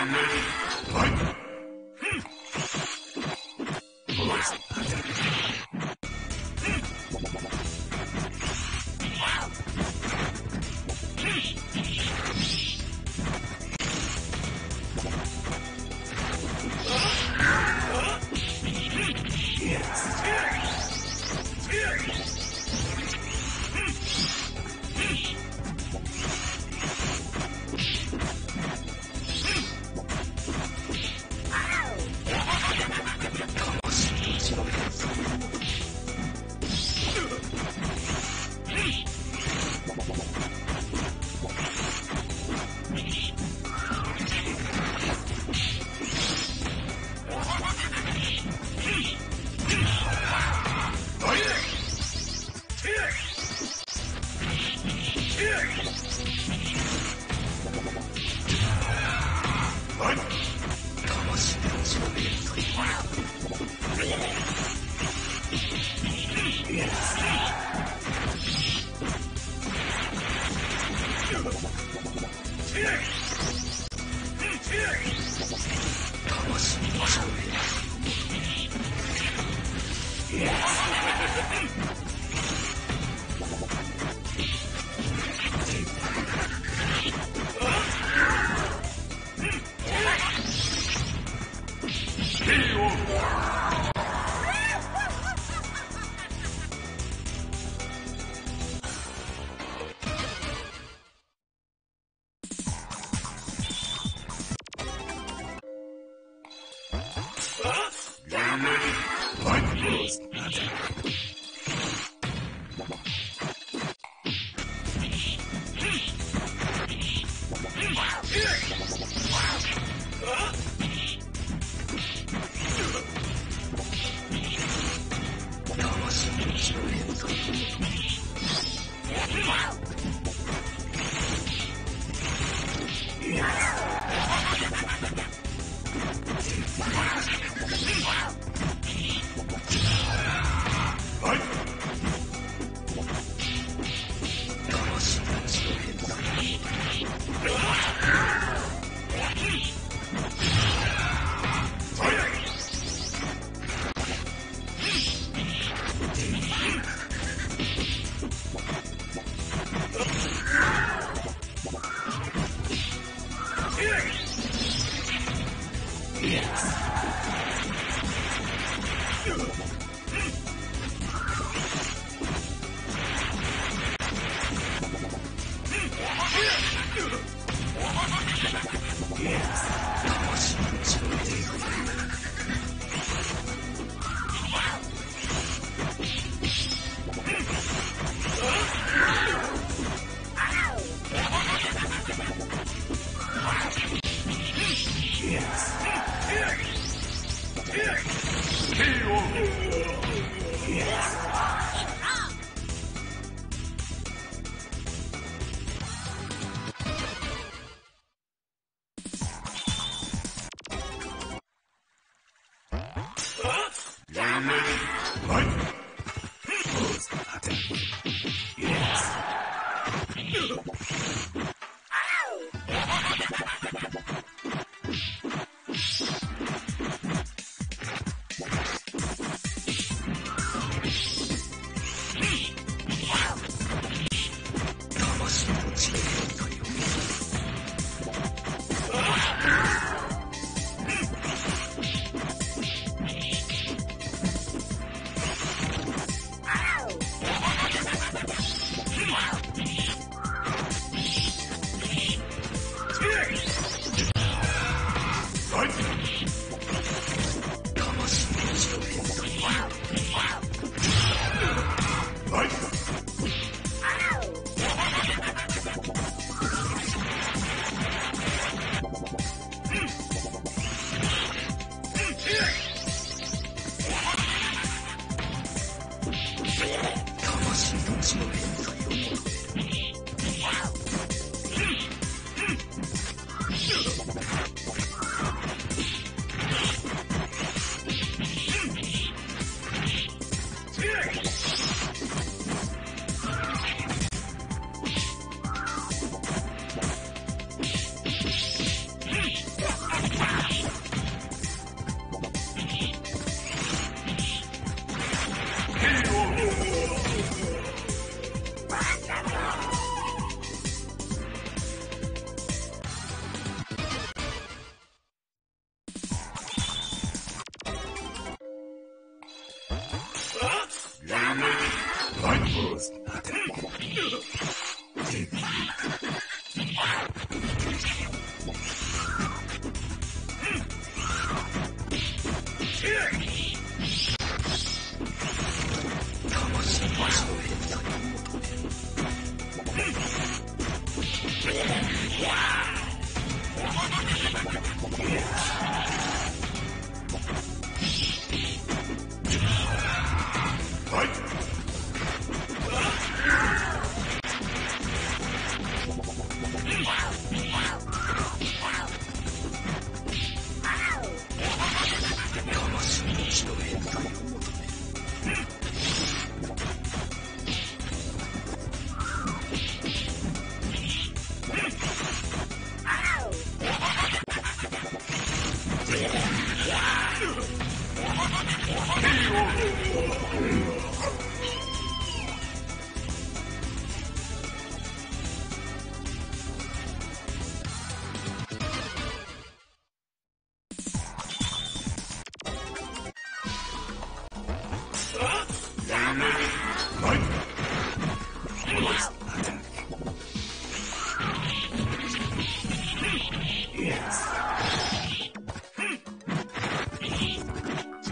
Ready.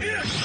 Yeah.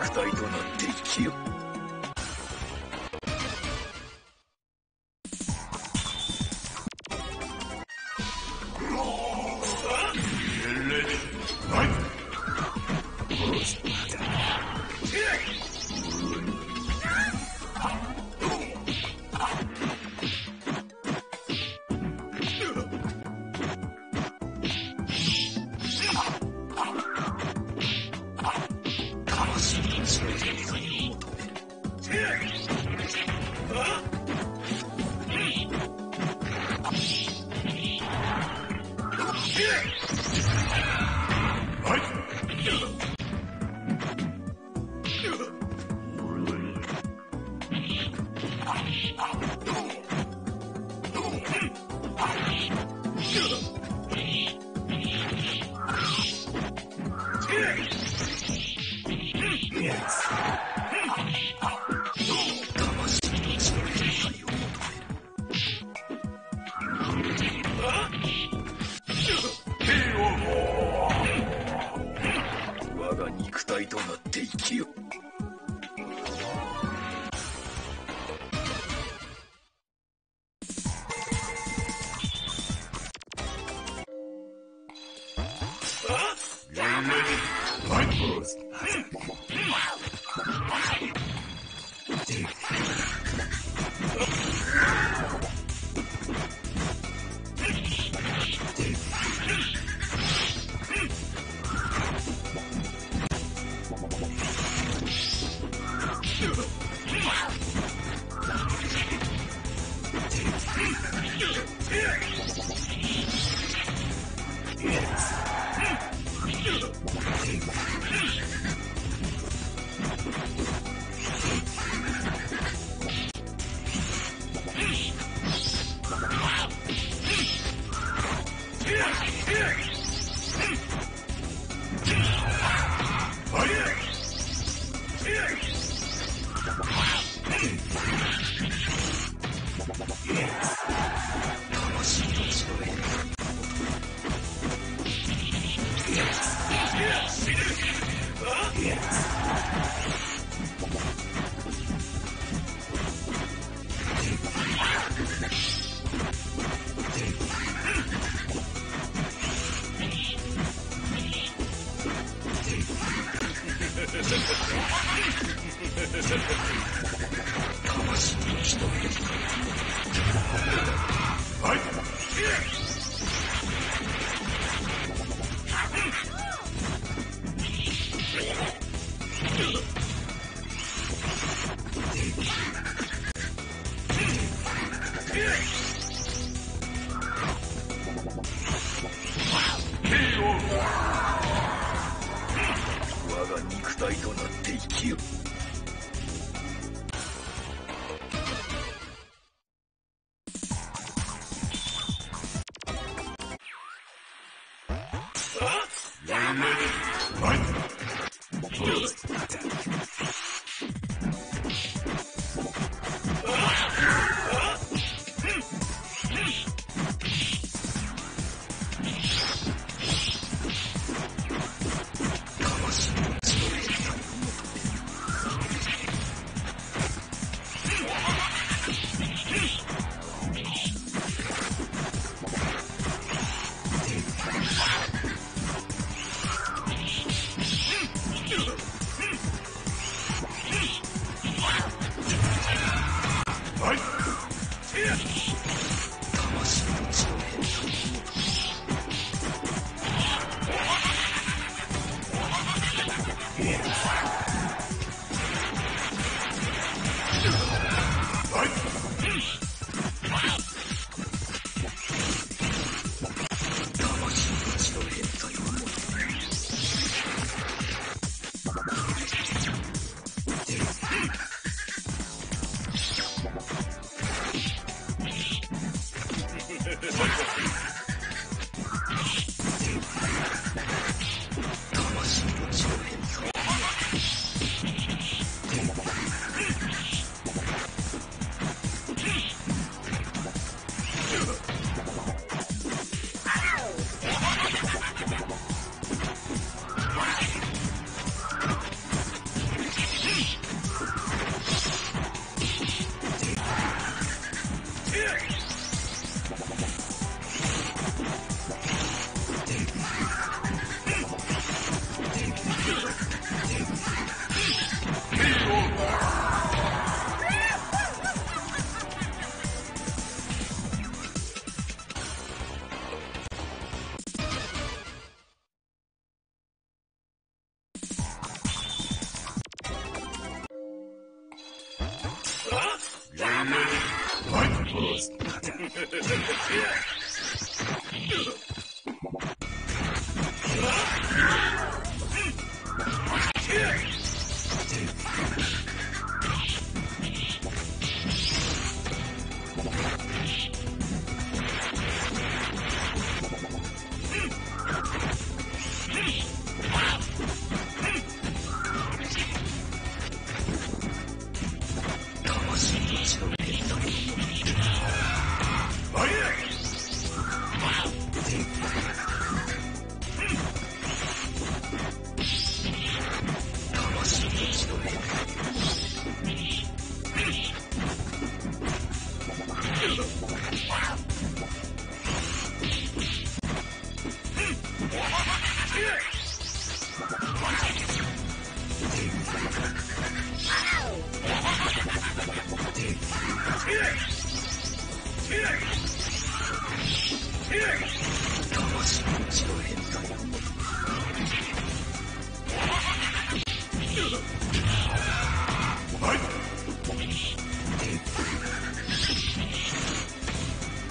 我が肉体となって生きよう。楽しいですね。我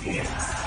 Yeah.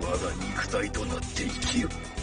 我が肉体となって生きよう。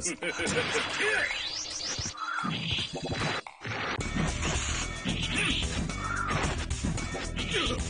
those.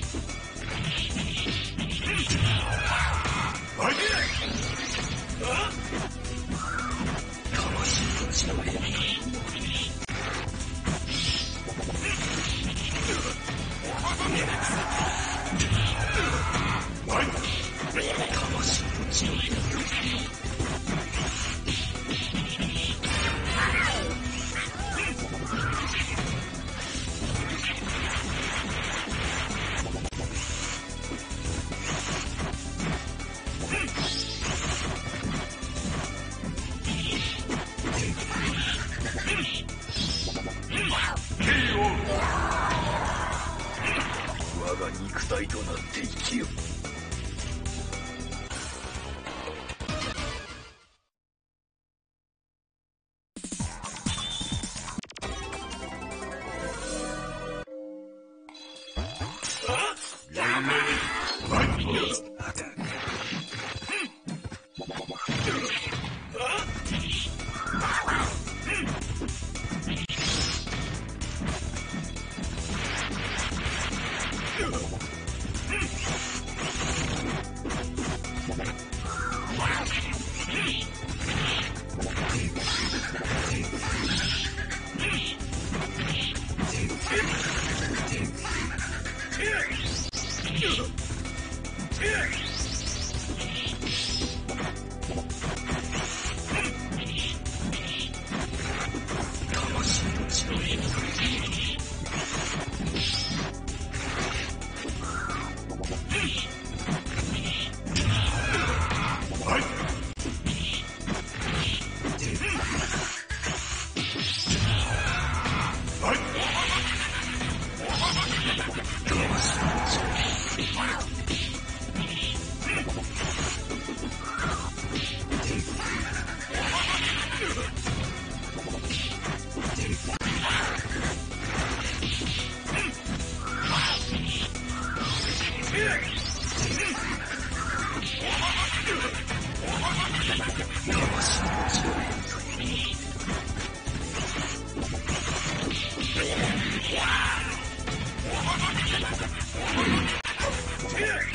Yeah!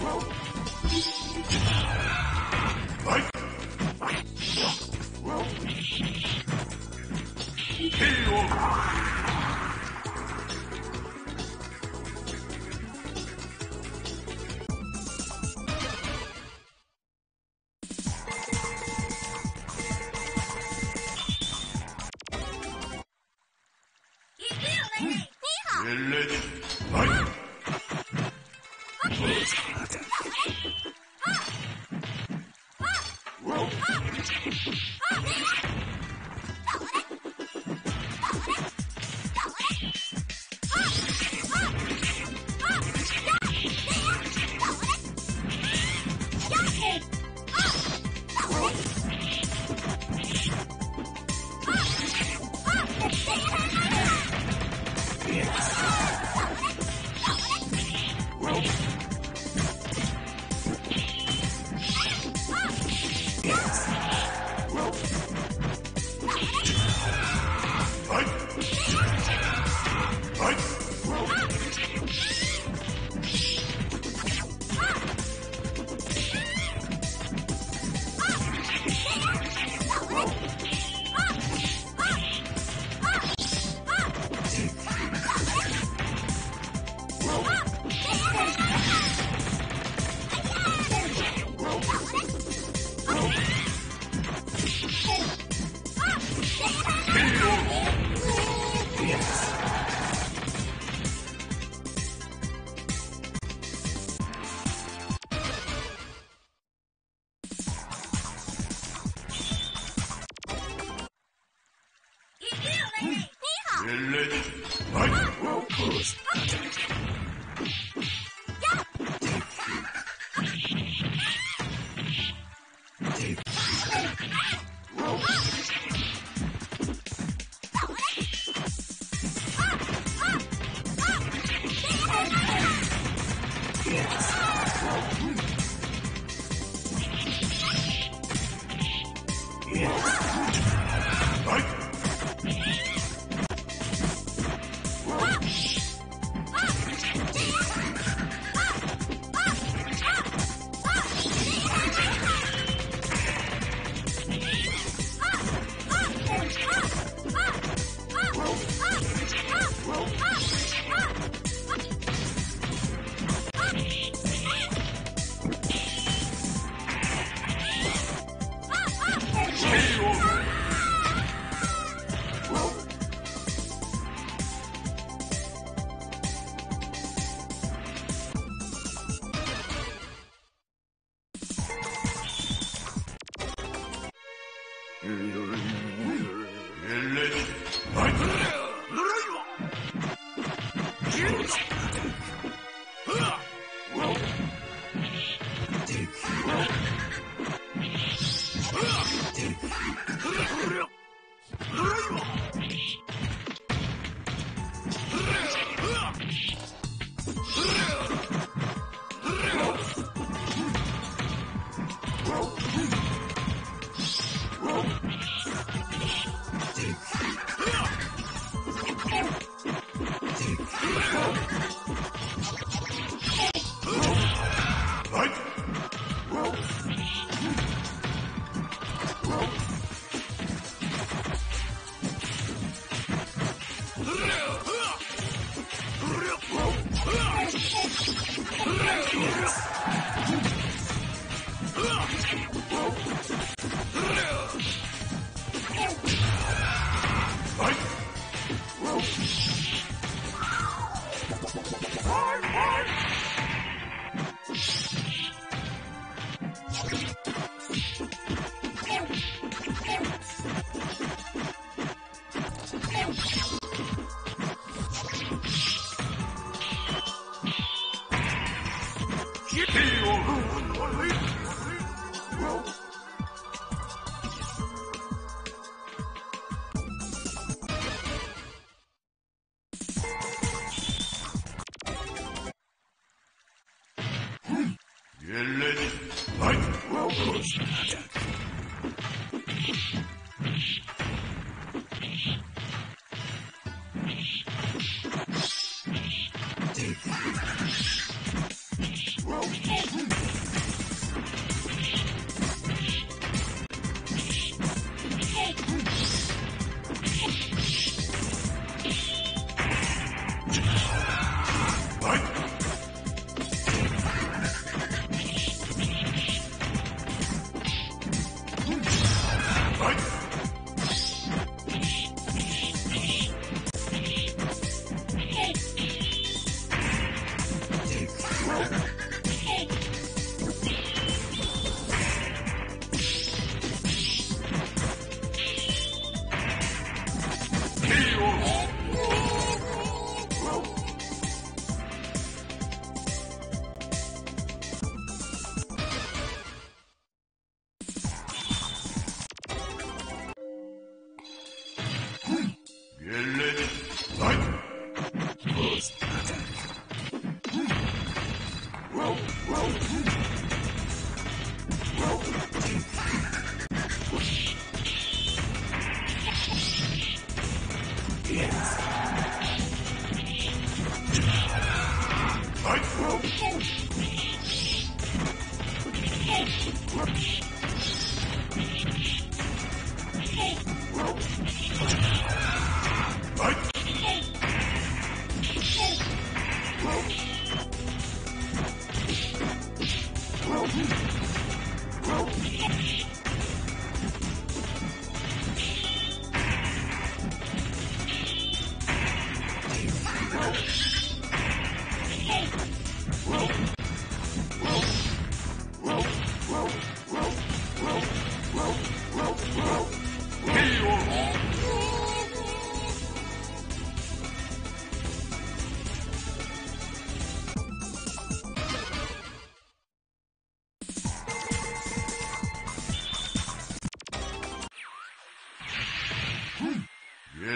Bro.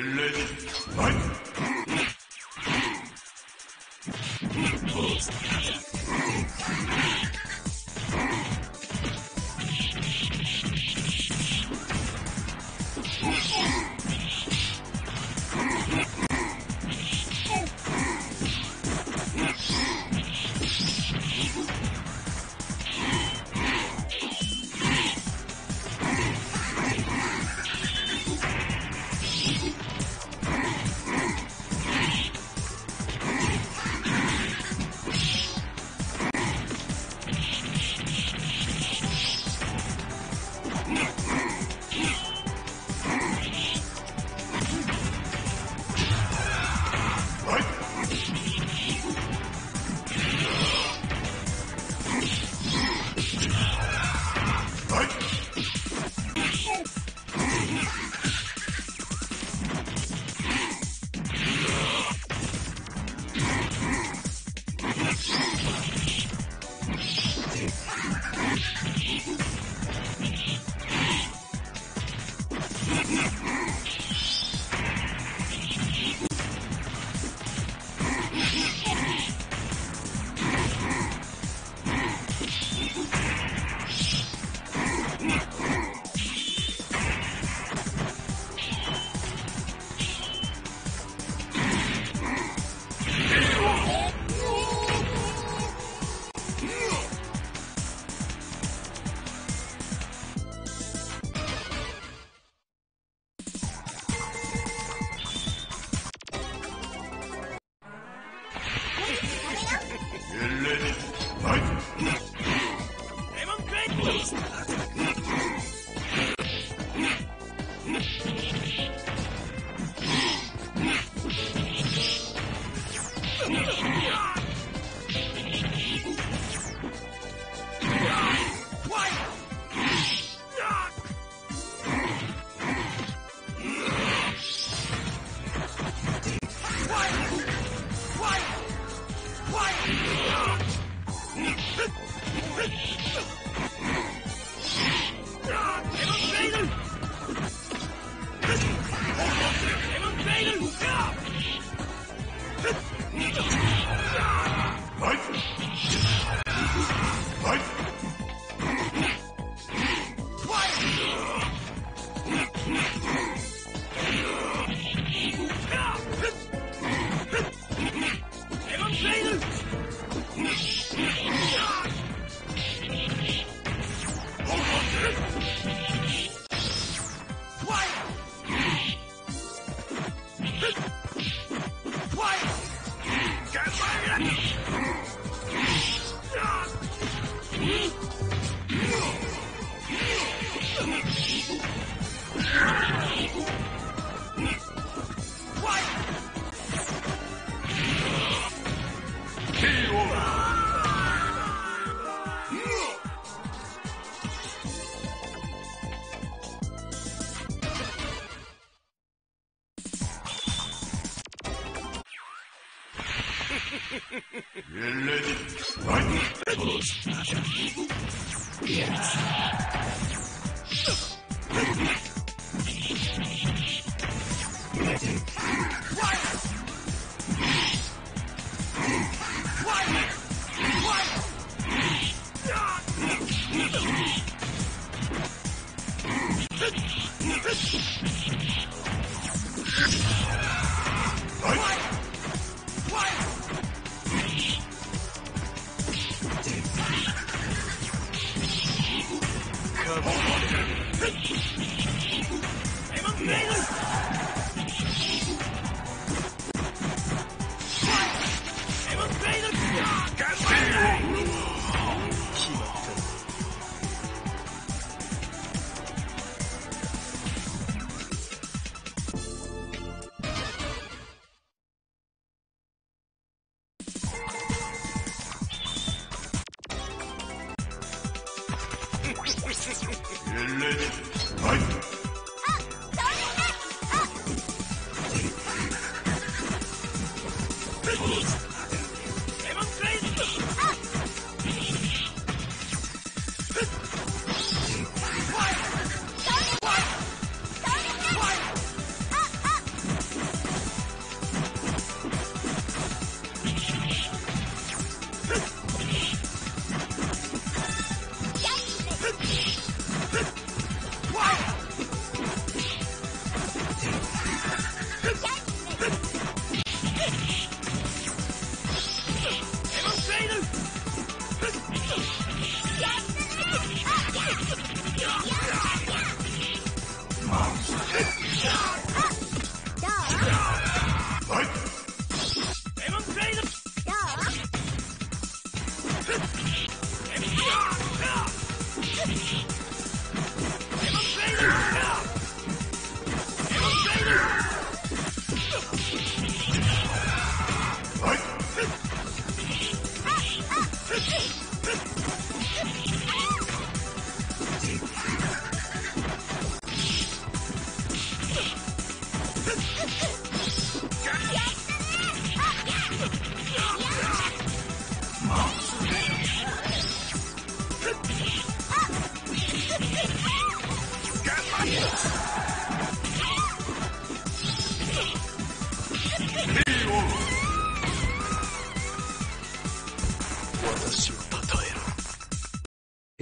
le 你么这